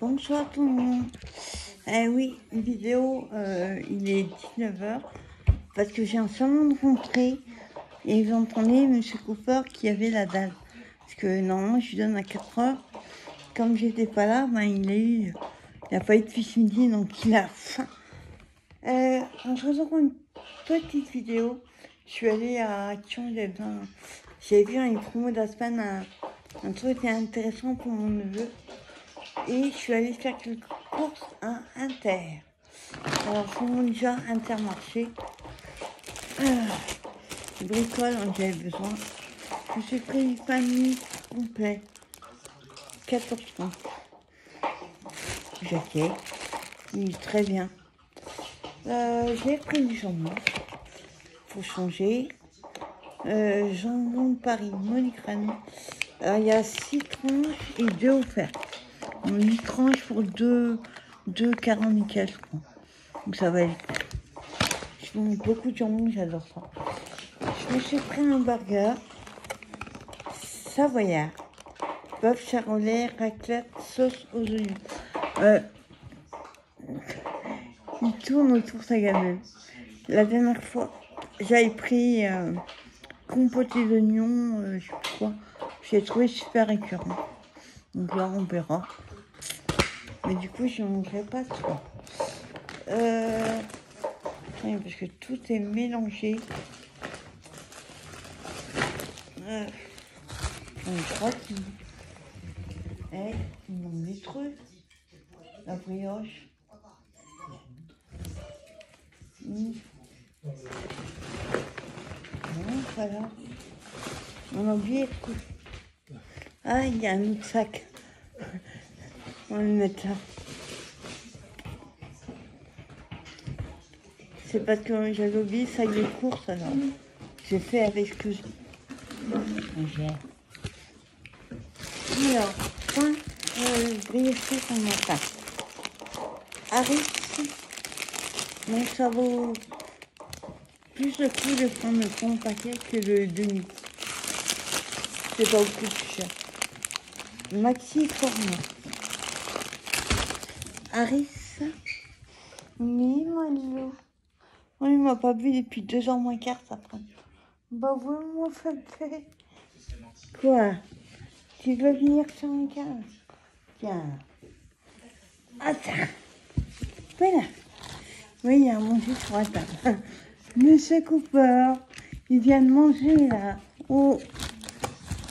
Bonsoir tout le monde. Eh oui, une vidéo, euh, il est 19h, parce que j'ai un salon de rentrée, et vous entendez M. Cooper qui avait la dalle. Parce que normalement, je lui donne à 4h. Comme j'étais pas là, ben, il a eu, il a pas eu de fils midi, donc il a faim. Euh, je retrouve une petite vidéo. Je suis allée à Action, j'ai vu une promo semaine, un, un truc intéressant pour mon neveu et je suis allée faire quelques courses à Inter. Alors, c'est mon déjà Intermarché. Euh, bricole, on j'avais besoin. Je suis pris famille complet. 14 francs. Jaquet. Très bien. Euh, j'ai pris du jambon. Faut changer. Euh, jambon Paris, monicrane. il y a 6 tranches et 2 offertes. 8 tranches pour 2, 2,40 nickel, je crois. Donc ça va être. Je mange beaucoup de jambon, j'adore ça. Je me suis pris un burger savoyard. Bœuf charolais, raclette, sauce aux oignons. Euh, il tourne autour sa gamelle. La dernière fois, j'avais pris euh, compoté d'oignons, euh, je sais pas quoi. J'ai trouvé super récurrent. Donc là, on verra. Mais du coup, je mangerai pas trop. Euh... parce que tout est mélangé. Euh... Je crois qu'il il manque des trucs. La brioche. Voilà. On a oublié. Ah, il y a un autre sac. On va le mettre là. C'est parce que j'avais oublié ça y est courses alors. J'ai fait avec ce que j'ai. Alors, point euh, briefé qu'on matin. Harris, donc ça vaut plus le prix de prendre le grand paquet que le demi. C'est pas beaucoup plus cher. Maxi format. Harris. Oui, mon On ne m'a pas vu depuis deux ans moins quart, ça prend. Bah oui, mon fait. Quoi? Tu veux venir sur un cas Tiens. Attends. Voilà. Oui, il y a à manger sur la table. Monsieur Cooper, il vient de manger là. Oh.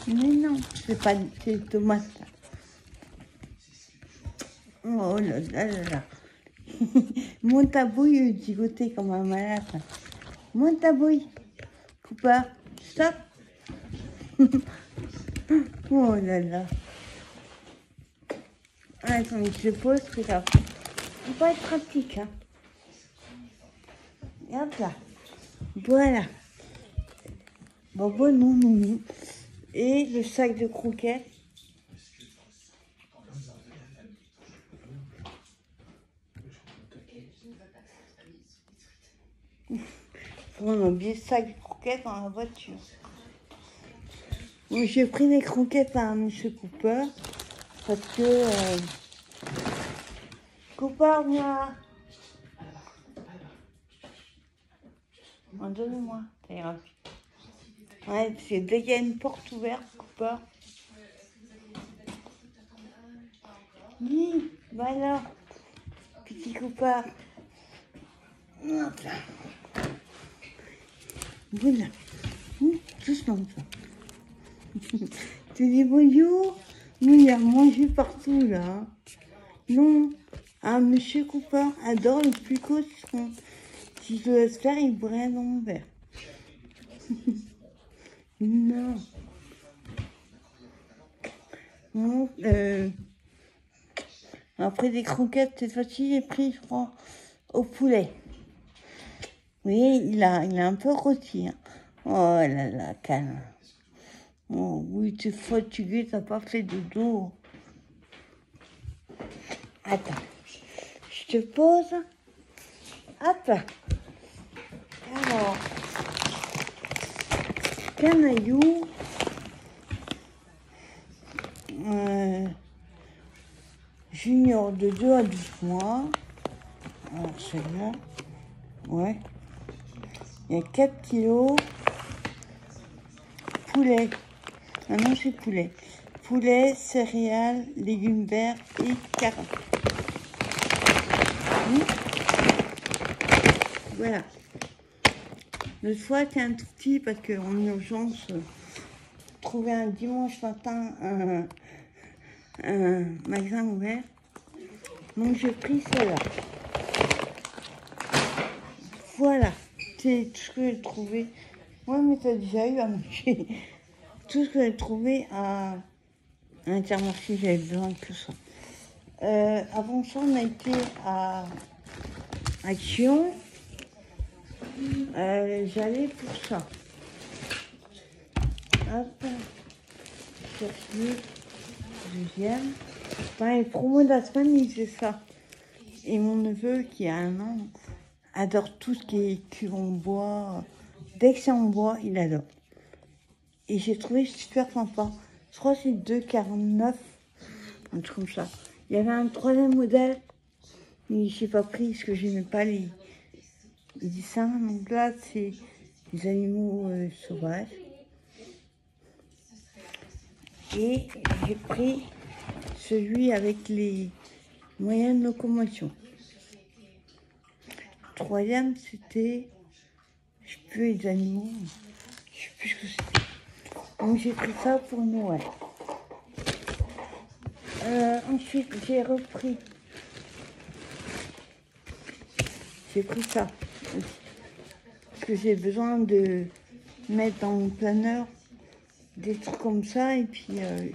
Mais non, c'est pas des tomates. Oh là là là là. Monte ta bouille, côté comme un malade. Monte ta bouille. Cooper, stop. oh là là. Attends, je pose que ça va pas être pratique. Hein. Et hop là. Voilà. Bon, bon, non, non, non. Et le sac de croquettes. On a oublié ça sac croquettes dans la voiture. j'ai pris des croquettes à M. Cooper parce que euh, Cooper, moi. Donne-moi, ça ira. Ouais, c'est dès qu'il y a une porte ouverte, Cooper. Oui, voilà. Petit Cooper. Hop là. Voilà. Doucement. tu dis bonjour Oui, il y a mangé partout là. Non. Ah, Monsieur Cooper adore le plus cochon. Si je laisse faire, il boirait dans mon verre. non. non euh... Après des croquettes, cette fois-ci, j'ai pris, je crois, au poulet. Oui, il a, il a un peu rôti. Hein. Oh là là, calme. Oh oui, tu es fatigué, t'as pas fait de dos. Attends, je te pose. Hop. Alors, canaillou. Euh, Junior de 2 à 12 mois. Alors, celle-là. Ouais. Il y a 4 kilos. Poulet. Ah non, c'est poulet. Poulet, céréales, légumes verts et carottes. Mmh. Voilà. Le foie, c'est un tout petit parce qu'en urgence, euh, trouver un dimanche matin un, un magasin ouvert. Donc j'ai pris cela. Voilà, tout ce que j'ai trouvé. Ouais, mais t'as déjà eu à manger. Tout ce que j'ai trouvé à Intermarché, j'avais besoin que ça. Euh, avant ça, on a été à Action. Euh, J'allais pour ça. Hop. Deuxième. Dans les promos de la semaine, il faisait ça. Et mon neveu, qui a un an, adore tout ce qui est cul en bois. Dès que c'est en bois, il adore. Et j'ai trouvé super sympa. Je crois que c'est 2,49. Un truc comme ça. Il y avait un troisième modèle. Mais je n'ai pas pris parce que je n'aimais pas les, les dessins. Donc là, c'est des animaux euh, sauvages. Et j'ai pris celui avec les moyens de locomotion. Troisième, c'était, je sais plus, les animaux, je sais plus ce que c'était. Donc j'ai pris ça pour Noël. Euh, ensuite, j'ai repris, j'ai pris ça. Parce que j'ai besoin de mettre dans mon planeur des trucs comme ça et puis euh,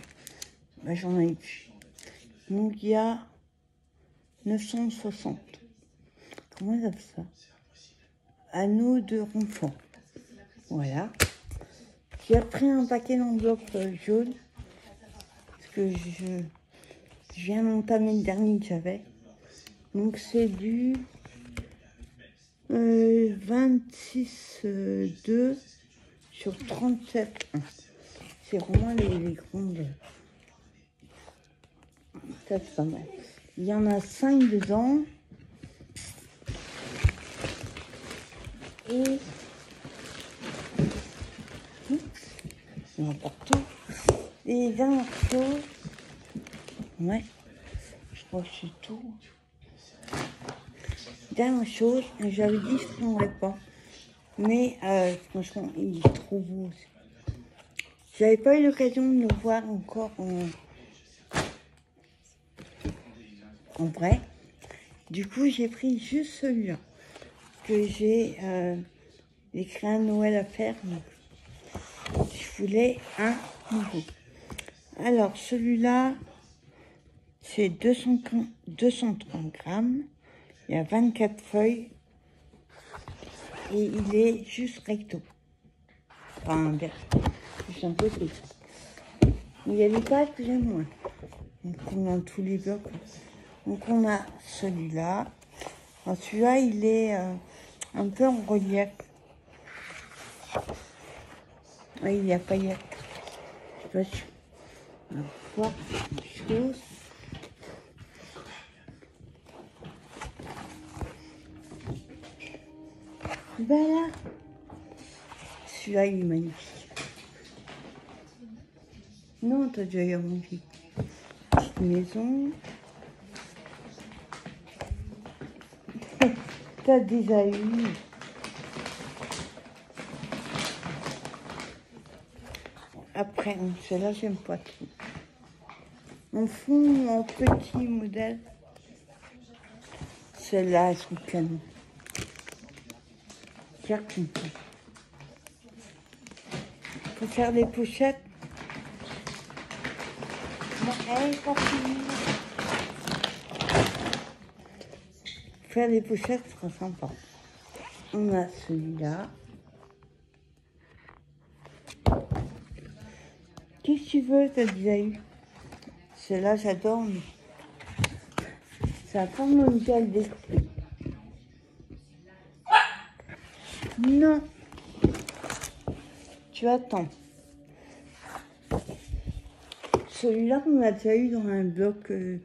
bah, j'en ai plus. Donc il y a 960. Comment ça? Fait ça Anneau de renfort. Voilà. J'ai pris un paquet d'enveloppes euh, jaunes. Parce que je, je viens d'entamer le dernier que j'avais. Donc c'est du euh, 26 euh, 2 sur 37 1. C'est vraiment les, les grandes. Ça, c'est pas mal. Il y en a 5 dedans. Et. En a partout. Et dernière chose. Ouais. Je crois que c'est tout. Dernière chose, j'avais dit que je ne prendrais pas. Mais euh, franchement, il est trop beau. J'avais pas eu l'occasion de le voir encore en, en vrai. Du coup, j'ai pris juste celui-là. Que j'ai euh, écrit un Noël à faire. donc Je voulais un nouveau. Alors, celui-là, c'est 230, 230 grammes. Il y a 24 feuilles. Et il est juste recto. Enfin, vert. Juste un peu plus. Il y a des pages que j'aime moins. Donc, on a tous les blocs. Donc, on a celui-là. Celui-là, il est euh, un peu en relief. Oui, il y a paillettes. Je sais pas si on va voir une chose. Voilà. Celui-là, il est magnifique. Non, t'as déjà eu mon fille. Petite maison. T'as déjà eu. Après, celle-là, j'aime pas trop. En fond, en petit modèle. Celles-là, elles sont canon. Faut faire des pochettes. Non, elle est. Faire des pochettes sera sympa. On a celui-là. Qu'est-ce que tu veux, t'as déjà eu Celui-là, j'adore, mais ça pas mon gel d'esprit. Non. Tu attends. Celui-là, on l'a déjà eu dans un bloc euh,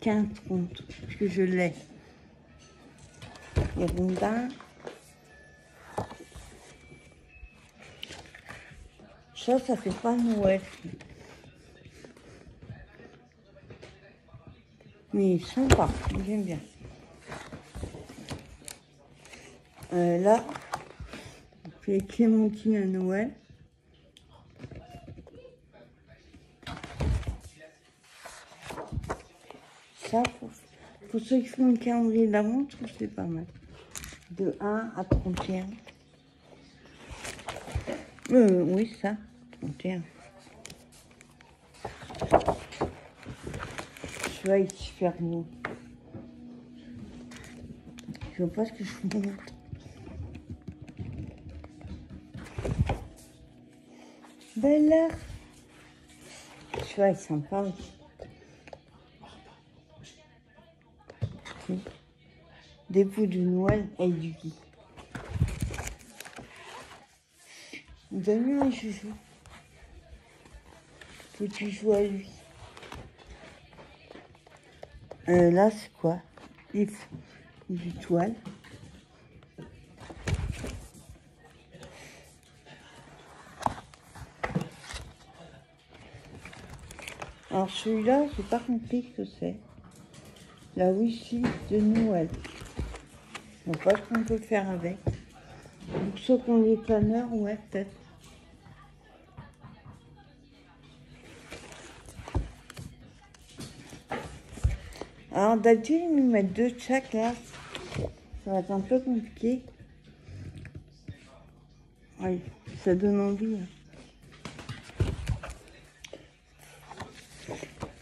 15 comptes, parce que je l'ai. Les rondins. Ça, ça fait pas Noël. Mais sympa, j'aime bien. Euh, là, on fait clémentine à Noël. Ça, pour, ceux qui font le calendrier d'avant, je trouve c'est pas mal. De 1 à 31. Euh, oui, ça, 31. Je il est super beau. Je vois pas ce que je vous montre. Belle heure. Tu vois, sympa aussi. Des bouts de Noël et du gui. Donne-lui un joujou. Faut que tu joues à lui. Euh, là, c'est quoi? Il faut du toile. Alors celui-là, j'ai pas compris ce que c'est. La Wi-Fi de Noël. On voit qu'on peut faire avec. Donc ceux qui ont des planeurs, ouais, peut-être. Alors d'habitude, ils nous mettent deux de là. Ça va être un peu compliqué. Oui, ça donne envie. Hein.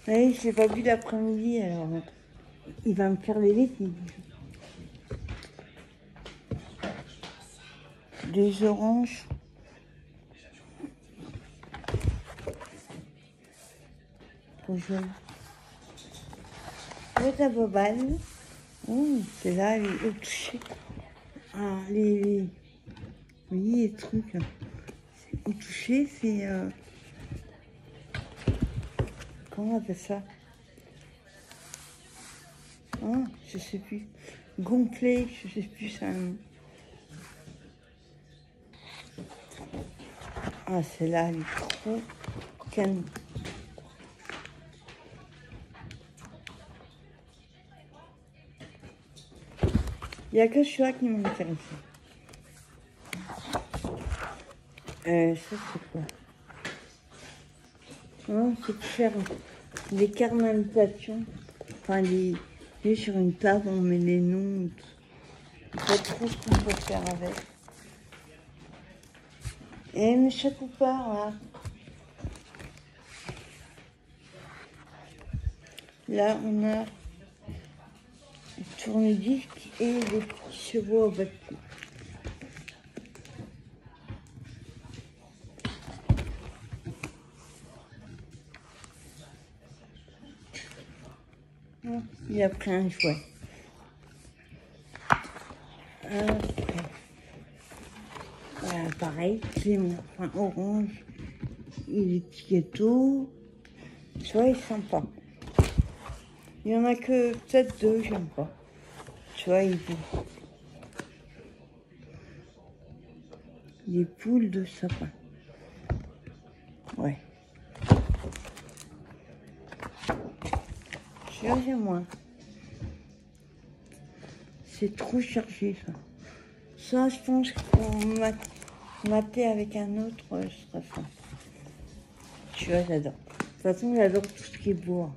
Oui, je l'ai pas vu l'après-midi, alors il va me faire les litiges. Des oranges. Joli. Avec la bobane. Oh, c'est là, les au toucher. Ah, les, Oui, les trucs. là. Au toucher, c'est. euh, Comment on appelle ça? Ah, je sais plus. Gonflé, je sais plus ça. Ah, c'est là, elle est trop canon. Il n'y a que celui-là qui m'intéresse. Euh, ça, c'est quoi? Non, c'est pour faire des d'invitation. Enfin, des sur une table, on met les noms. Je sais pas trop ce qu'on peut faire avec. Et chats coupards, là. Là, on a le tourne-disque et les petits chevaux battu. Ah, Il a pris un jouet. Hop. Pareil, c'est mon enfin, orange. Il est petits gâteaux. Tu vois, il est sympa. Il y en a que peut-être deux, j'aime pas. Tu vois, il est beau. Poules de sapin. Ouais. Chargez moi. C'est trop chargé ça. Ça, je pense qu'on mat mater avec un autre, euh, ce. Tu vois, j'adore. De toute façon, j'adore tout ce qui est beau.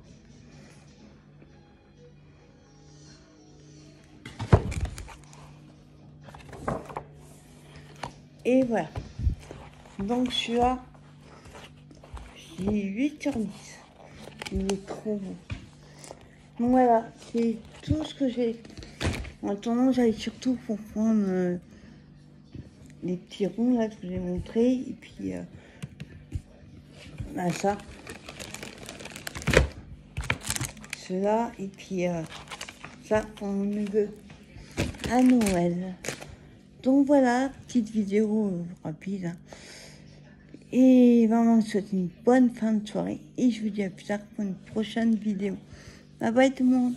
Et voilà. Donc celui-là, j'ai 8 sur 10. Il est trop beau. Donc voilà, c'est tout ce que j'ai. En attendant, j'allais surtout pour prendre euh, les petits ronds là que je vous ai montré. Et puis, euh, ça. Cela. Et puis, euh, ça mon neveu à Noël. Donc voilà, petite vidéo euh, rapide. hein. Et vraiment, je vous souhaite une bonne fin de soirée. Et je vous dis à plus tard pour une prochaine vidéo. Bye bye tout le monde.